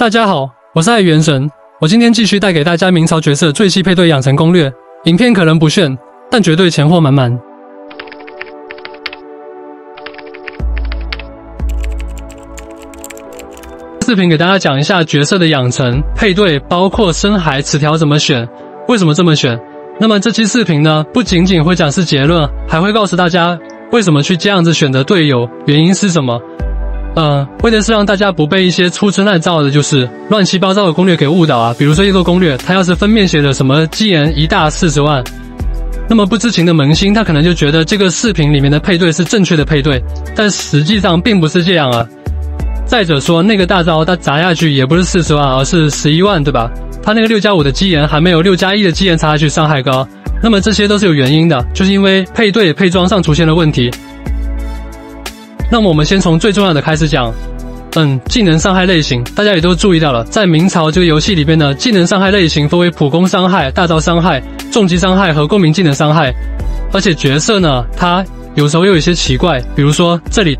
大家好，我是爱元神，我今天继续带给大家明朝角色最细配对养成攻略。影片可能不炫，但绝对钱货满满。视频给大家讲一下角色的养成配对，包括深海词条怎么选，为什么这么选。那么这期视频呢，不仅仅会讲示结论，还会告诉大家为什么去这样子选择队友，原因是什么。呃，为的是让大家不被一些粗制滥造的，就是乱七八糟的攻略给误导啊。比如说一个攻略，它要是封面写的什么基岩一大四十万，那么不知情的萌新他可能就觉得这个视频里面的配对是正确的配对，但实际上并不是这样啊。再者说，那个大招它砸下去也不是四十万，而是十一万，对吧？它那个六加五的基岩还没有六加一的基岩砸下去伤害高，那么这些都是有原因的，就是因为配对配装上出现了问题。那么我们先从最重要的开始讲，嗯，技能伤害类型，大家也都注意到了，在明朝这个游戏里边呢，技能伤害类型分为普攻伤害、大招伤害、重击伤害和共鸣技能伤害。而且角色呢，它有时候又有些奇怪，比如说这里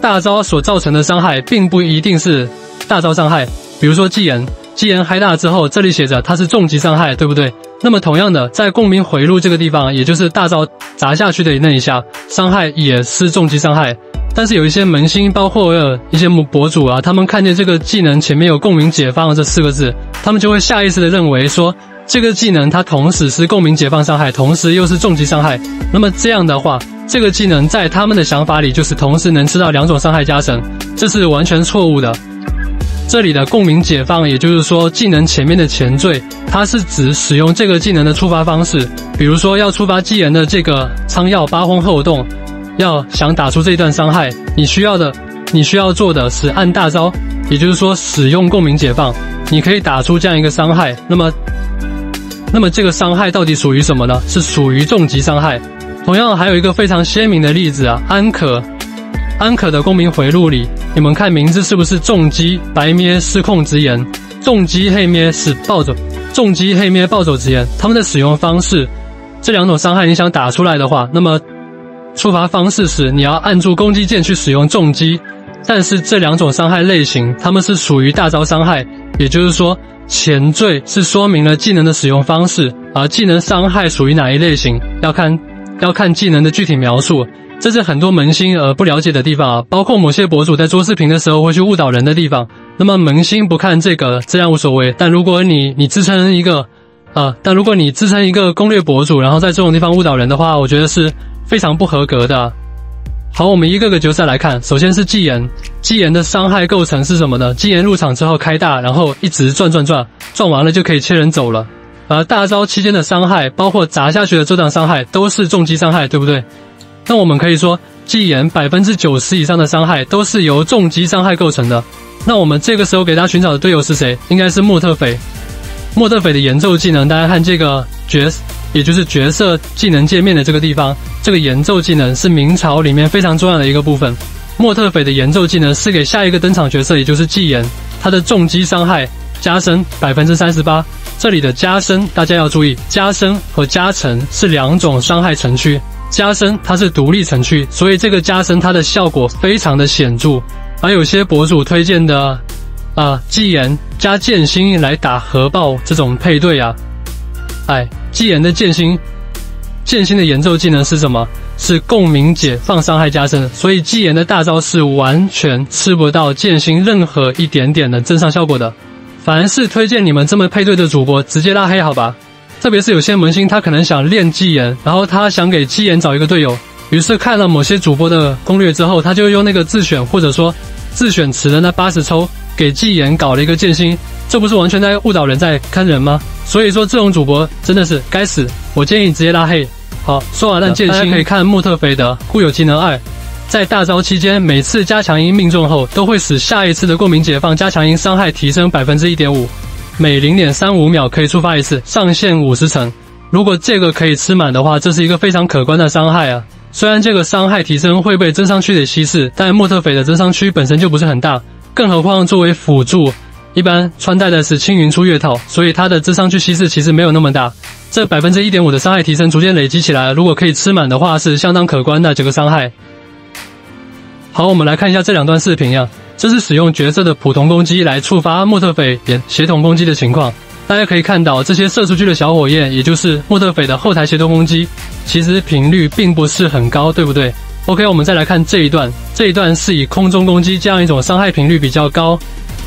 大招所造成的伤害并不一定是大招伤害，比如说纪言，纪言嗨大之后，这里写着它是重击伤害，对不对？那么同样的，在共鸣回路这个地方，也就是大招砸下去的那一下，伤害也是重击伤害。但是有一些萌新，包括一些博主啊，他们看见这个技能前面有“共鸣解放”这四个字，他们就会下意识的认为说，这个技能它同时是共鸣解放伤害，同时又是重击伤害。那么这样的话，这个技能在他们的想法里就是同时能吃到两种伤害加成，这是完全错误的。这里的共鸣解放，也就是说技能前面的前缀，它是指使用这个技能的触发方式，比如说要触发技能的这个苍药八荒后动。要想打出这一段伤害，你需要的，你需要做的是按大招，也就是说使用共鸣解放，你可以打出这样一个伤害。那么，那么这个伤害到底属于什么呢？是属于重击伤害。同样还有一个非常鲜明的例子啊，安可，安可的共鸣回路里，你们看名字是不是重击白咩失控之炎，重击黑咩是暴走，重击黑咩暴走之炎，他们的使用方式，这两种伤害你想打出来的话，那么。触发方式是，你要按住攻击键去使用重击，但是这两种伤害类型，它们是属于大招伤害，也就是说前缀是说明了技能的使用方式，而技能伤害属于哪一类型，要看要看技能的具体描述，这是很多萌新而不了解的地方啊，包括某些博主在做视频的时候会去误导人的地方。那么萌新不看这个自然无所谓，但如果你你自称一个啊，但如果你自称一个攻略博主，然后在这种地方误导人的话，我觉得是。非常不合格的。好，我们一个个角色来看。首先是纪言，纪言的伤害构成是什么呢？纪言入场之后开大，然后一直转转转，转完了就可以切人走了。而大招期间的伤害，包括砸下去的这段伤害，都是重击伤害，对不对？那我们可以说，纪言百分之九十以上的伤害都是由重击伤害构成的。那我们这个时候给他寻找的队友是谁？应该是莫特斐。莫特斐的演奏技能，大家看这个角色。也就是角色技能界面的这个地方，这个演奏技能是明朝里面非常重要的一个部分。莫特斐的演奏技能是给下一个登场角色，也就是纪言，他的重击伤害加深百分之三十八。这里的加深大家要注意，加深和加成是两种伤害程序，加深它是独立程序，所以这个加深它的效果非常的显著。而有些博主推荐的啊，纪言加剑心来打核爆这种配对啊。哎，纪言的剑心，剑心的演奏技能是什么？是共鸣解放伤害加深，所以纪言的大招是完全吃不到剑心任何一点点的增伤效果的。凡是推荐你们这么配对的主播，直接拉黑好吧？特别是有些萌新，他可能想练纪言，然后他想给纪言找一个队友，于是看了某些主播的攻略之后，他就用那个自选或者说自选池的那八十抽给纪言搞了一个剑心。这不是完全在误导人，在坑人吗？所以说这种主播真的是该死，我建议直接拉黑。好，说完了剑心，可以看穆特菲德固有技能二，在大招期间，每次加强音命中后，都会使下一次的共鸣解放加强音伤害提升百分之一点五，每零点三五秒可以触发一次，上限五十层。如果这个可以吃满的话，这是一个非常可观的伤害啊。虽然这个伤害提升会被增伤区给稀释，但莫特斐的增伤区本身就不是很大，更何况作为辅助。一般穿戴的是青云出月套，所以它的增伤区稀释其实没有那么大。这百分之一点五的伤害提升逐渐累积起来，如果可以吃满的话，是相当可观的这个伤害。好，我们来看一下这两段视频呀。这是使用角色的普通攻击来触发莫特斐也协同攻击的情况。大家可以看到，这些射出去的小火焰，也就是莫特斐的后台协同攻击，其实频率并不是很高，对不对？OK，我们再来看这一段，这一段是以空中攻击这样一种伤害频率比较高，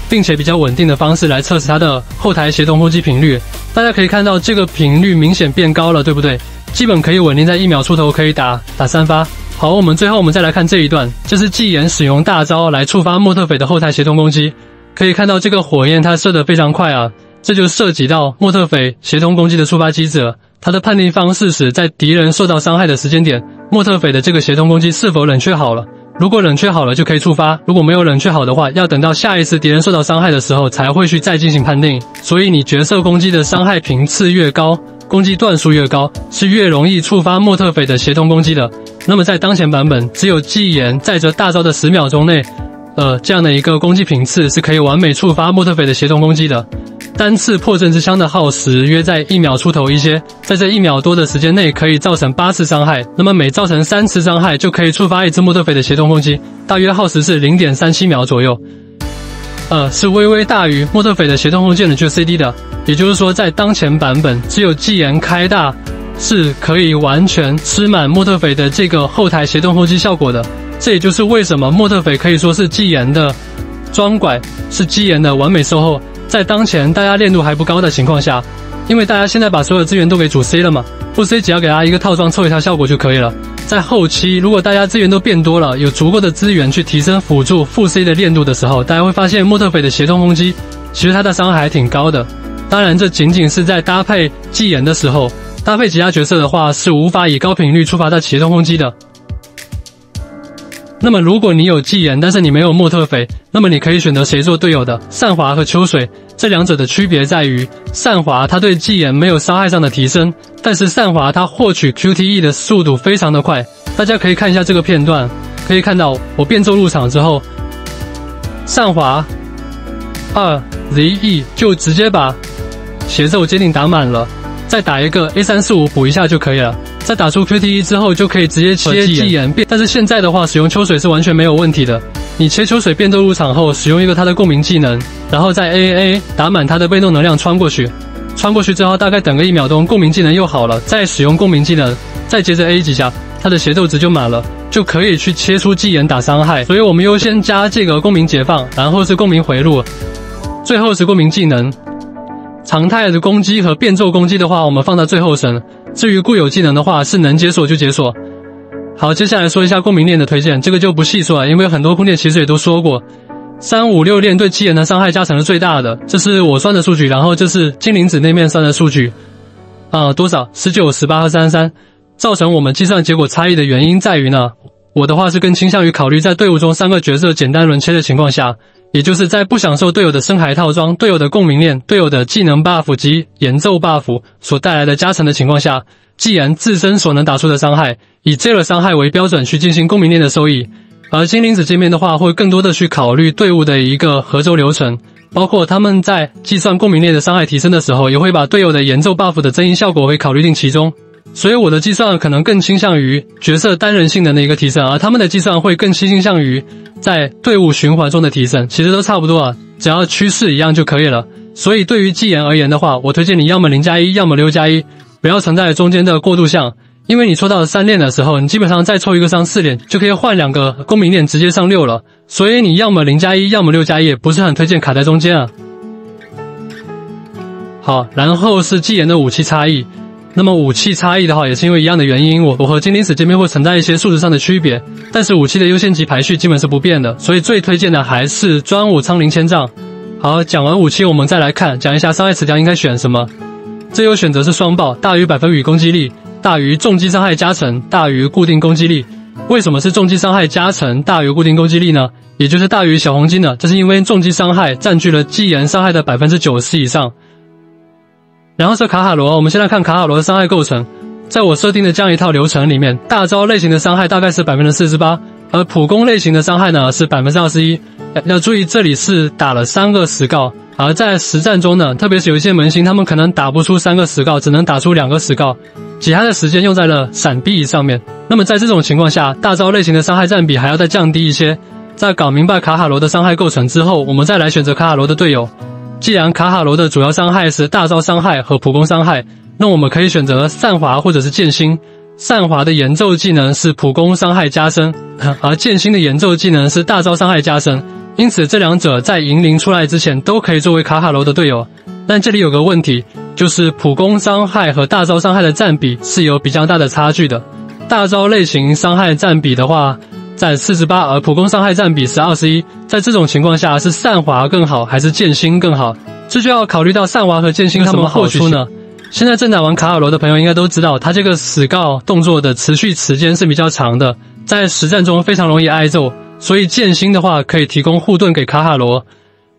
并且比较稳定的方式来测试它的后台协同攻击频率。大家可以看到，这个频率明显变高了，对不对？基本可以稳定在一秒出头，可以打打三发。好，我们最后我们再来看这一段，这是纪言使用大招来触发莫特斐的后台协同攻击。可以看到这个火焰它射得非常快啊。这就涉及到莫特斐协同攻击的触发机制了。它的判定方式是在敌人受到伤害的时间点，莫特斐的这个协同攻击是否冷却好了。如果冷却好了就可以触发，如果没有冷却好的话，要等到下一次敌人受到伤害的时候才会去再进行判定。所以你角色攻击的伤害频次越高，攻击段数越高，是越容易触发莫特斐的协同攻击的。那么在当前版本，只有纪言在这大招的十秒钟内，呃，这样的一个攻击频次是可以完美触发莫特斐的协同攻击的。单次破阵之枪的耗时约在一秒出头一些，在这一秒多的时间内可以造成八次伤害，那么每造成三次伤害就可以触发一次莫特斐的协同攻击，大约耗时是零点三七秒左右，呃，是微微大于莫特斐的协同攻击冷却 CD 的，也就是说在当前版本只有纪言开大是可以完全吃满莫特斐的这个后台协同攻击效果的，这也就是为什么莫特斐可以说是纪言的装拐，是纪言的完美售后。在当前大家练度还不高的情况下，因为大家现在把所有资源都给主 C 了嘛，副 C 只要给他一个套装凑一下效果就可以了。在后期，如果大家资源都变多了，有足够的资源去提升辅助副 C 的练度的时候，大家会发现莫特斐的协同攻击其实它的伤害还挺高的。当然，这仅仅是在搭配技研的时候，搭配其他角色的话是无法以高频率触发到协同攻击的。那么，如果你有纪言，但是你没有莫特斐，那么你可以选择谁做队友的？善华和秋水，这两者的区别在于，善华它对纪言没有伤害上的提升，但是善华它获取 QTE 的速度非常的快。大家可以看一下这个片段，可以看到我变奏入场之后，善华二 ZE 就直接把协奏坚定打满了，再打一个 A 三四五补一下就可以了。在打出 QTE 之后，就可以直接切纪言变。但是现在的话，使用秋水是完全没有问题的。你切秋水变奏入场后，使用一个他的共鸣技能，然后在 AAA 打满他的被动能量穿过去，穿过去之后大概等个一秒钟，共鸣技能又好了，再使用共鸣技能，再接着 A 几下，他的协奏值就满了，就可以去切出纪言打伤害。所以我们优先加这个共鸣解放，然后是共鸣回路，最后是共鸣技能。常态的攻击和变奏攻击的话，我们放到最后升。至于固有技能的话，是能解锁就解锁。好，接下来说一下共鸣链的推荐，这个就不细说了，因为很多空店其实也都说过，三五六链对七人的伤害加成是最大的，这是我算的数据，然后这是精灵子那面算的数据，啊，多少？十九、十八和三十三，造成我们计算结果差异的原因在于呢，我的话是更倾向于考虑在队伍中三个角色简单轮切的情况下。也就是在不享受队友的深海套装、队友的共鸣链、队友的技能 buff 及演奏 buff 所带来的加成的情况下，既然自身所能打出的伤害以 zero 伤害为标准去进行共鸣链的收益，而精灵子界面的话会更多的去考虑队伍的一个合奏流程，包括他们在计算共鸣链的伤害提升的时候，也会把队友的演奏 buff 的增益效果会考虑进其中。所以我的计算可能更倾向于角色单人性能的一个提升，而他们的计算会更倾向于在队伍循环中的提升，其实都差不多啊，只要趋势一样就可以了。所以对于纪言而言的话，我推荐你要么零加一，要么六加一，不要存在中间的过渡项，因为你抽到三链的时候，你基本上再抽一个上四链就可以换两个公民链直接上六了，所以你要么零加一，要么六加一，不是很推荐卡在中间啊。好，然后是纪言的武器差异。那么武器差异的话，也是因为一样的原因，我我和精灵使见面会存在一些数值上的区别，但是武器的优先级排序基本是不变的，所以最推荐的还是专武苍灵千丈。好，讲完武器，我们再来看讲一下伤害词条应该选什么。最优选择是双爆，大于百分比攻击力，大于重击伤害加成，大于固定攻击力。为什么是重击伤害加成大于固定攻击力呢？也就是大于小红金的，这是因为重击伤害占据了技炎伤害的百分之九十以上。然后是卡卡罗，我们先来看卡卡罗的伤害构成。在我设定的这样一套流程里面，大招类型的伤害大概是百分之四十八，而普攻类型的伤害呢是百分之二十一。要注意，这里是打了三个石膏，而在实战中呢，特别是有一些门星，他们可能打不出三个石膏，只能打出两个石膏，其他的时间用在了闪避上面。那么在这种情况下，大招类型的伤害占比还要再降低一些。在搞明白卡卡罗的伤害构成之后，我们再来选择卡卡罗的队友。既然卡卡罗的主要伤害是大招伤害和普攻伤害，那我们可以选择散华或者是剑心。散华的演奏技能是普攻伤害加深，而剑心的演奏技能是大招伤害加深。因此，这两者在银铃出来之前都可以作为卡卡罗的队友。但这里有个问题，就是普攻伤害和大招伤害的占比是有比较大的差距的。大招类型伤害占比的话，在四十八，而普攻伤害占比是二十一。在这种情况下，是善华更好还是剑心更好？这就要考虑到善华和剑心他们好处呢？现在正在玩卡卡罗的朋友应该都知道，他这个死告动作的持续时间是比较长的，在实战中非常容易挨揍，所以剑心的话可以提供护盾给卡卡罗，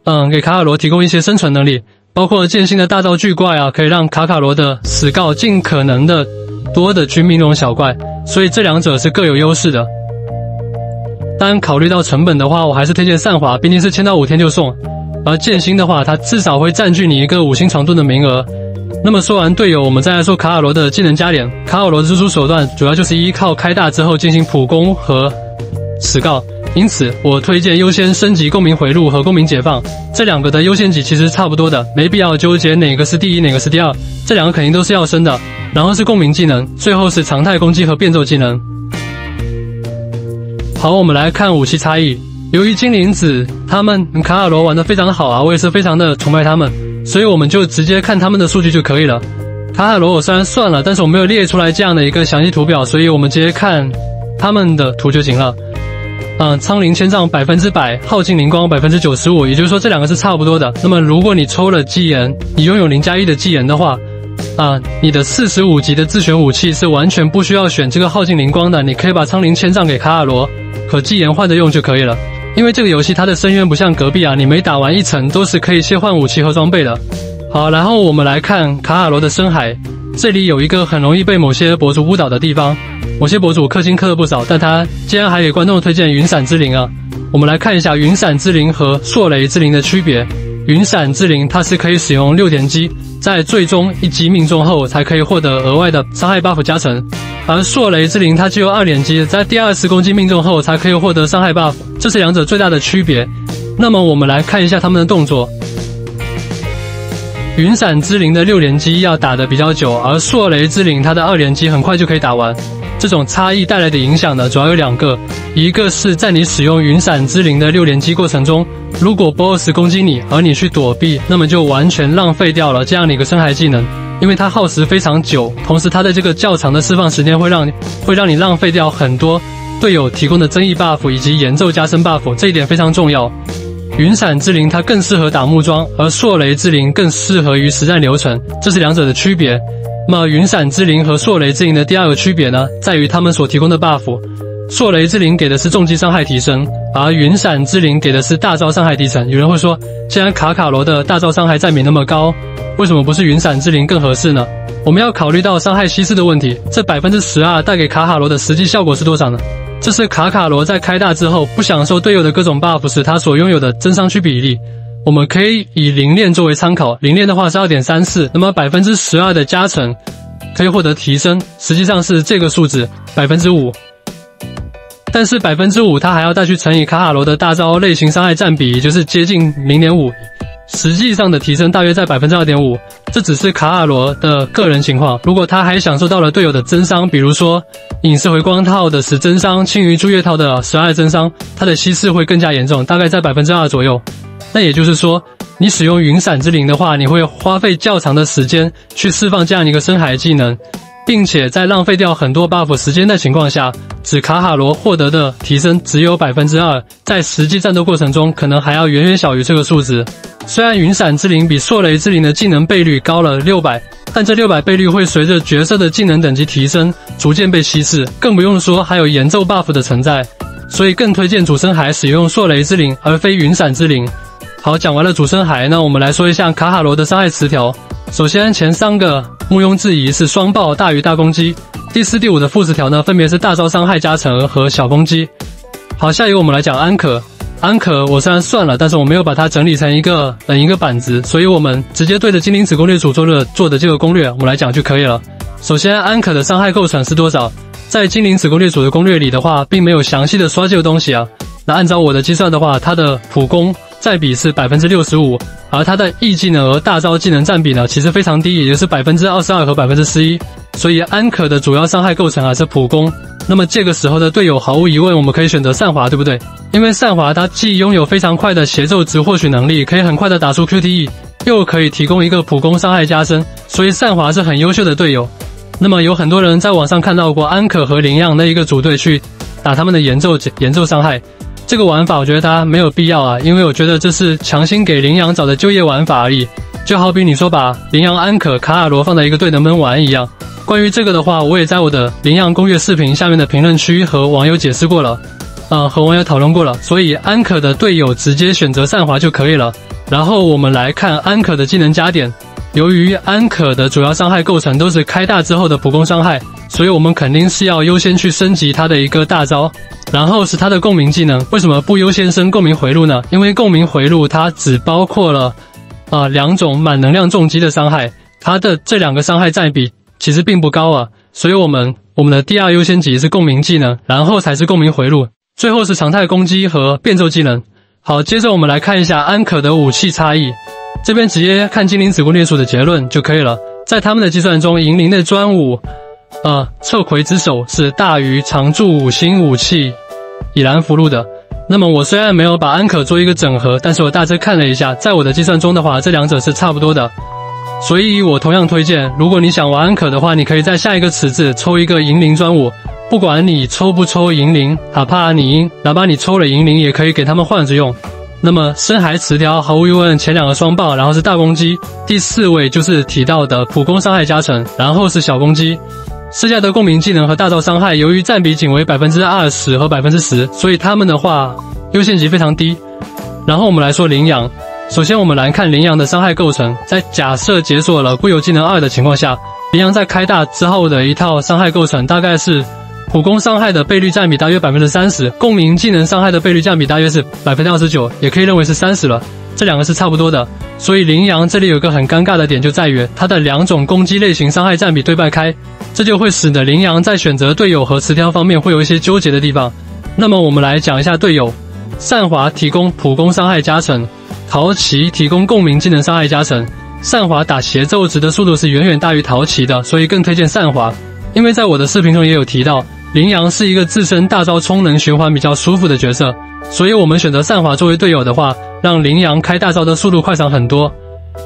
嗯，给卡卡罗提供一些生存能力，包括剑心的大招巨怪啊，可以让卡卡罗的死告尽可能的多的去命中小怪，所以这两者是各有优势的。当然，考虑到成本的话，我还是推荐善华，毕竟是签到五天就送，而剑心的话，它至少会占据你一个五星长盾的名额。那么说完队友，我们再来说卡卡罗的技能加点。卡卡罗的输出手段主要就是依靠开大之后进行普攻和死告，因此我推荐优先升级共鸣回路和共鸣解放这两个的优先级其实差不多的，没必要纠结哪个是第一哪个是第二，这两个肯定都是要升的。然后是共鸣技能，最后是常态攻击和变奏技能。好，我们来看武器差异。由于精灵子他们卡卡罗玩的非常好啊，我也是非常的崇拜他们。所以我们就直接看他们的数据就可以了。卡卡罗我虽然算了，但是我没有列出来这样的一个详细图表，所以我们直接看他们的图就行了。嗯，苍灵千丈百分之百，耗尽灵光百分之九十五，也就是说这两个是差不多的。那么如果你抽了基岩，你拥有零加一的基岩的话，啊，你的四十五级的自选武器是完全不需要选这个耗尽灵光的，你可以把苍灵千丈给卡卡罗和基岩换着用就可以了。因为这个游戏它的深渊不像隔壁啊，你每打完一层都是可以切换武器和装备的。好，然后我们来看卡卡罗的深海，这里有一个很容易被某些博主误导的地方，某些博主氪金氪了不少，但他竟然还给观众推荐云闪之灵啊。我们来看一下云闪之灵和朔雷之灵的区别。云闪之灵它是可以使用六点击，在最终一击命中后才可以获得额外的伤害 buff 加成。而朔雷之灵它只有二连击，在第二次攻击命中后才可以获得伤害 buff，这是两者最大的区别。那么我们来看一下他们的动作。云闪之灵的六连击要打的比较久，而朔雷之灵它的二连击很快就可以打完。这种差异带来的影响呢，主要有两个，一个是在你使用云闪之灵的六连击过程中，如果 BOSS 攻击你，而你去躲避，那么就完全浪费掉了这样的一个深海技能。因为它耗时非常久，同时它的这个较长的释放时间会让会让你浪费掉很多队友提供的增益 buff 以及演奏加深 buff，这一点非常重要。云闪之灵它更适合打木桩，而朔雷之灵更适合于实战流程，这是两者的区别。那么云闪之灵和朔雷之灵的第二个区别呢，在于他们所提供的 buff。朔雷之灵给的是重击伤害提升，而云闪之灵给的是大招伤害提升。有人会说，既然卡卡罗的大招伤害占比那么高，为什么不是云闪之灵更合适呢？我们要考虑到伤害稀释的问题。这百分之十二带给卡卡罗的实际效果是多少呢？这是卡卡罗在开大之后不享受队友的各种 buff 时，他所拥有的增伤区比例。我们可以以零链作为参考，零链的话是二点三四，那么百分之十二的加成可以获得提升，实际上是这个数字百分之五。但是百分之五，它还要再去乘以卡卡罗的大招类型伤害占比，也就是接近零点五，实际上的提升大约在百分之二点五。这只是卡卡罗的个人情况，如果他还享受到了队友的增伤，比如说影视回光套的十增伤，青鱼朱月套的十二增伤，它的稀释会更加严重，大概在百分之二左右。那也就是说，你使用云闪之灵的话，你会花费较长的时间去释放这样一个深海技能。并且在浪费掉很多 buff 时间的情况下，只卡卡罗获得的提升只有百分之二，在实际战斗过程中可能还要远远小于这个数值。虽然云闪之灵比朔雷之灵的技能倍率高了六百，但这六百倍率会随着角色的技能等级提升逐渐被稀释，更不用说还有演奏 buff 的存在。所以更推荐主深海使用朔雷之灵而非云闪之灵。好，讲完了主深海，那我们来说一下卡卡罗的伤害词条。首先前三个。毋庸置疑是双爆大于大攻击，第四、第五的副词条呢，分别是大招伤害加成和小攻击。好，下一个我们来讲安可。安可我虽然算了，但是我没有把它整理成一个嗯一个板子，所以我们直接对着精灵子攻略组做的做的这个攻略，我们来讲就可以了。首先，安可的伤害构成是多少？在精灵子攻略组的攻略里的话，并没有详细的说这个东西啊。那按照我的计算的话，它的普攻占比是百分之六十五，而它的 E 技能和大招技能占比呢，其实非常低，也就是百分之二十二和百分之十一。所以安可的主要伤害构成还是普攻。那么这个时候的队友，毫无疑问，我们可以选择善华，对不对？因为善华它既拥有非常快的协奏值获取能力，可以很快的打出 QTE，又可以提供一个普攻伤害加深，所以善华是很优秀的队友。那么有很多人在网上看到过安可和羚羊的一个组队去打他们的演奏演奏伤害，这个玩法我觉得它没有必要啊，因为我觉得这是强行给羚羊找的就业玩法而已，就好比你说把羚羊安可卡尔罗放在一个队能不能玩一样。关于这个的话，我也在我的羚羊攻略视频下面的评论区和网友解释过了，嗯，和网友讨论过了。所以安可的队友直接选择善华就可以了。然后我们来看安可的技能加点，由于安可的主要伤害构成都是开大之后的普攻伤害，所以我们肯定是要优先去升级他的一个大招，然后是他的共鸣技能。为什么不优先升共鸣回路呢？因为共鸣回路它只包括了啊两种满能量重击的伤害，它的这两个伤害占比。其实并不高啊，所以我们我们的第二优先级是共鸣技能，然后才是共鸣回路，最后是常态攻击和变奏技能。好，接着我们来看一下安可的武器差异，这边直接看精灵子攻略组的结论就可以了。在他们的计算中，银铃的专武，呃，侧魁之手是大于常驻五星武器以蓝符箓的。那么我虽然没有把安可做一个整合，但是我大致看了一下，在我的计算中的话，这两者是差不多的。所以我同样推荐，如果你想玩安可的话，你可以在下一个池子抽一个银铃专武，不管你抽不抽银铃，哪怕你哪怕你抽了银铃，也可以给他们换着用。那么深海词条毫无疑问前两个双爆，然后是大攻击，第四位就是提到的普攻伤害加成，然后是小攻击。施加的共鸣技能和大招伤害，由于占比仅为百分之二十和百分之十，所以他们的话优先级非常低。然后我们来说羚羊。首先，我们来看羚羊的伤害构成。在假设解锁了固有技能二的情况下，羚羊在开大之后的一套伤害构成大概是普攻伤害的倍率占比大约百分之三十，共鸣技能伤害的倍率占比大约是百分之二十九，也可以认为是三十了。这两个是差不多的。所以羚羊这里有个很尴尬的点，就在于它的两种攻击类型伤害占比对半开，这就会使得羚羊在选择队友和词条方面会有一些纠结的地方。那么我们来讲一下队友，善华提供普攻伤害加成。陶奇提供共鸣技能伤害加成，善华打协奏值的速度是远远大于陶奇的，所以更推荐善华。因为在我的视频中也有提到，羚羊是一个自身大招充能循环比较舒服的角色，所以我们选择善华作为队友的话，让羚羊开大招的速度快上很多。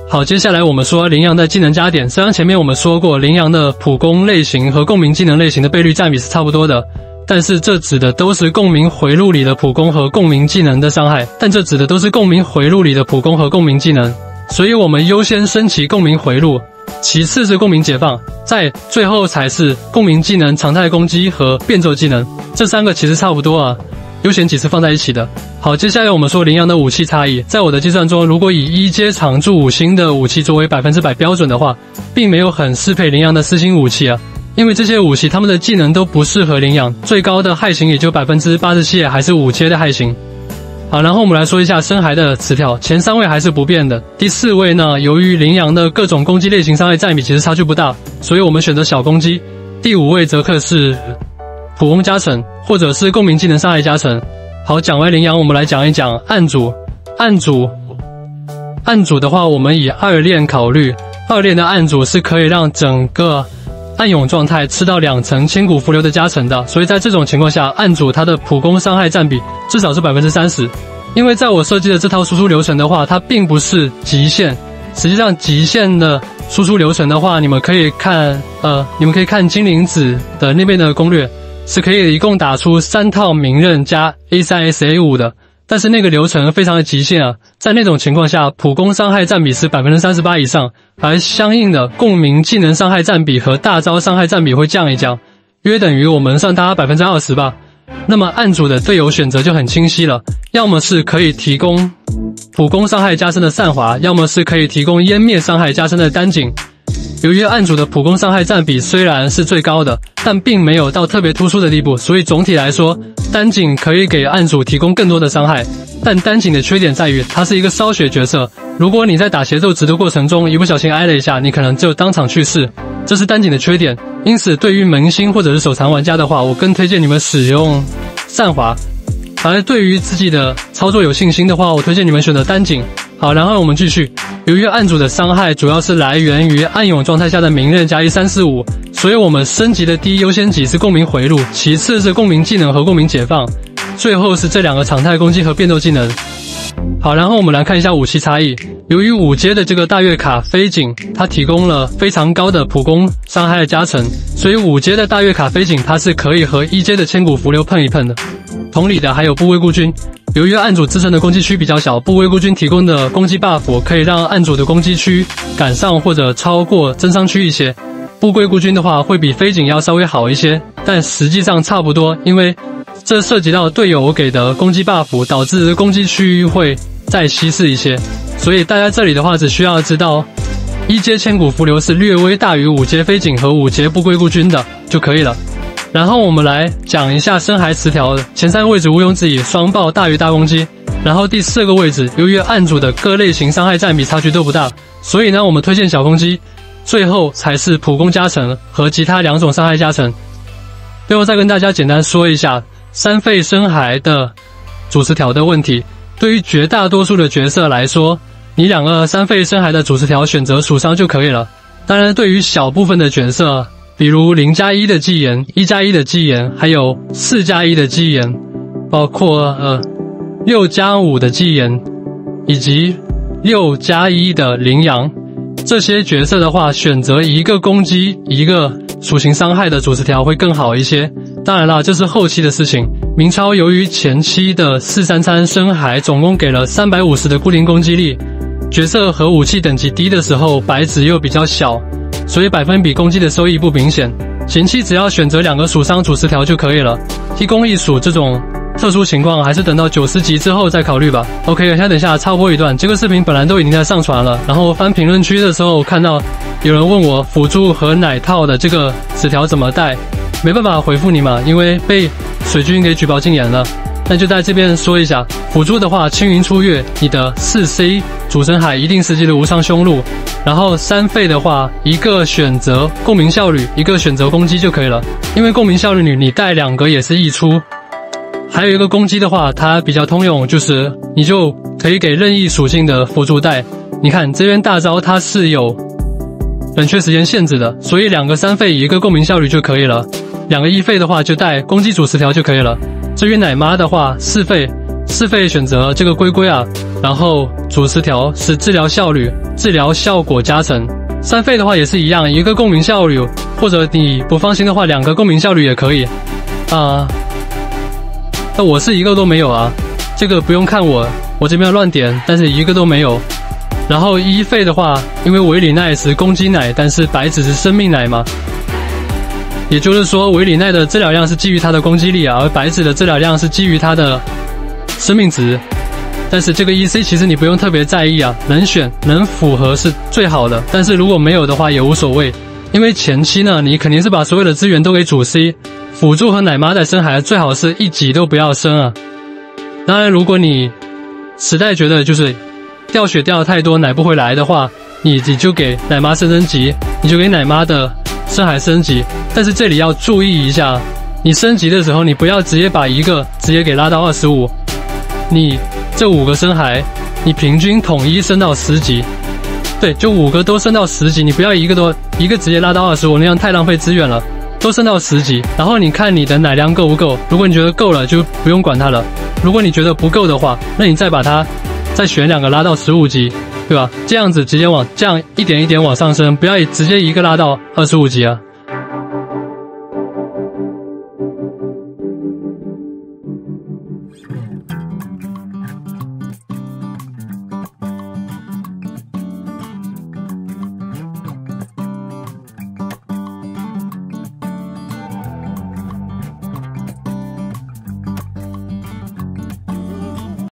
好，接下来我们说羚羊的技能加点，虽然前面我们说过羚羊的普攻类型和共鸣技能类型的倍率占比是差不多的。但是这指的都是共鸣回路里的普攻和共鸣技能的伤害，但这指的都是共鸣回路里的普攻和共鸣技能，所以我们优先升级共鸣回路，其次是共鸣解放，在最后才是共鸣技能常态攻击和变奏技能，这三个其实差不多啊，优先级是放在一起的。好，接下来我们说羚羊的武器差异，在我的计算中，如果以一阶常驻五星的武器作为百分之百标准的话，并没有很适配羚羊的四星武器啊。因为这些武器，他们的技能都不适合羚羊，最高的害型也就百分之八十七，还是五阶的害型。好，然后我们来说一下深海的词条，前三位还是不变的。第四位呢，由于羚羊的各种攻击类型伤害占比其实差距不大，所以我们选择小攻击。第五位则克是普攻加成，或者是共鸣技能伤害加成。好，讲完羚羊，我们来讲一讲暗主。暗主，暗主的话，我们以二链考虑，二链的暗主是可以让整个。暗涌状态吃到两层千古浮流的加成的，所以在这种情况下，暗主它的普攻伤害占比至少是百分之三十。因为在我设计的这套输出流程的话，它并不是极限。实际上，极限的输出流程的话，你们可以看，呃，你们可以看精灵子的那边的攻略，是可以一共打出三套名刃加 A 三 S A 五的。但是那个流程非常的极限啊，在那种情况下，普攻伤害占比是百分之三十八以上，而相应的共鸣技能伤害占比和大招伤害占比会降一降，约等于我们算它百分之二十吧。那么暗组的队友选择就很清晰了，要么是可以提供普攻伤害加深的散华，要么是可以提供湮灭伤害加深的丹井。由于暗主的普攻伤害占比虽然是最高的，但并没有到特别突出的地步，所以总体来说，丹井可以给暗主提供更多的伤害。但丹井的缺点在于，它是一个烧血角色，如果你在打协奏值的过程中一不小心挨了一下，你可能就当场去世，这是丹井的缺点。因此，对于萌新或者是手残玩家的话，我更推荐你们使用善华。反正对于自己的操作有信心的话，我推荐你们选择单井。好，然后我们继续。由于暗主的伤害主要是来源于暗涌状态下的明刃加一三四五，所以我们升级的第一优先级是共鸣回路，其次是共鸣技能和共鸣解放，最后是这两个常态攻击和变奏技能。好，然后我们来看一下武器差异。由于五阶的这个大月卡飞井，它提供了非常高的普攻伤害的加成，所以五阶的大月卡飞井它是可以和一阶的千古浮流碰一碰的。同理的还有不归孤军。由于暗主自身的攻击区比较小，不归孤军提供的攻击 buff 可以让暗主的攻击区赶上或者超过增伤区一些。不归孤军的话会比飞井要稍微好一些，但实际上差不多，因为这涉及到队友给的攻击 buff，导致攻击区域会再稀释一些。所以大家这里的话只需要知道一阶千古浮流是略微大于五阶飞井和五阶不归孤军的就可以了。然后我们来讲一下深海词条前三个位置毋庸置疑双爆大于大攻击。然后第四个位置，由于暗主的各类型伤害占比差距都不大，所以呢我们推荐小攻击。最后才是普攻加成和其他两种伤害加成。最后再跟大家简单说一下三费深海的主词条的问题。对于绝大多数的角色来说，你两个三费深海的主词条选择属伤就可以了。当然，对于小部分的角色。比如零加一的纪言，一加一的纪言，还有四加一的纪言，包括呃六加五的纪言，以及六加一的羚羊，这些角色的话，选择一个攻击一个属性伤害的主词条会更好一些。当然了，这是后期的事情。明超由于前期的四三三深海总共给了三百五十的固定攻击力，角色和武器等级低的时候，白值又比较小。所以百分比攻击的收益不明显，前期只要选择两个属伤主词条就可以了。一攻一属这种特殊情况，还是等到九十级之后再考虑吧。OK，先等下插播一段，这个视频本来都已经在上传了，然后翻评论区的时候看到有人问我辅助和奶套的这个词条怎么带，没办法回复你嘛，因为被水军给举报禁言了。那就在这边说一下，辅助的话，青云出月，你的四 C 主神海一定时期的无伤凶路，然后三费的话，一个选择共鸣效率，一个选择攻击就可以了。因为共鸣效率你你带两个也是溢出，还有一个攻击的话，它比较通用，就是你就可以给任意属性的辅助带。你看这边大招它是有冷却时间限制的，所以两个三费一个共鸣效率就可以了，两个一费的话就带攻击主词条就可以了。至于奶妈的话，四费，四费选择这个龟龟啊，然后主词条是治疗效率、治疗效果加成。三费的话也是一样，一个共鸣效率，或者你不放心的话，两个共鸣效率也可以。啊，那我是一个都没有啊，这个不用看我，我这边乱点，但是一个都没有。然后一费的话，因为维里奈是攻击奶，但是白子是生命奶嘛。也就是说，维里奈的治疗量是基于它的攻击力啊，而白子的治疗量是基于它的生命值。但是这个 E C 其实你不用特别在意啊，能选能符合是最好的。但是如果没有的话也无所谓，因为前期呢，你肯定是把所有的资源都给主 C，辅助和奶妈在生孩子，最好是一级都不要生啊。当然，如果你实在觉得就是掉血掉的太多奶不回来的话，你你就给奶妈升升级，你就给奶妈的。深海升级，但是这里要注意一下，你升级的时候，你不要直接把一个直接给拉到二十五，你这五个生孩，你平均统一升到十级，对，就五个都升到十级，你不要一个都一个直接拉到二十五，那样太浪费资源了，都升到十级，然后你看你的奶量够不够，如果你觉得够了，就不用管它了，如果你觉得不够的话，那你再把它再选两个拉到十五级。对吧？这样子直接往这样一点一点往上升，不要直接一个拉到二十五级啊。